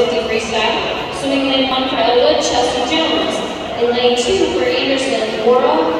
50 freestyle, swimming in 1 for Elwood, Chelsea Jones. In lane 2 for Anderson, Morrow.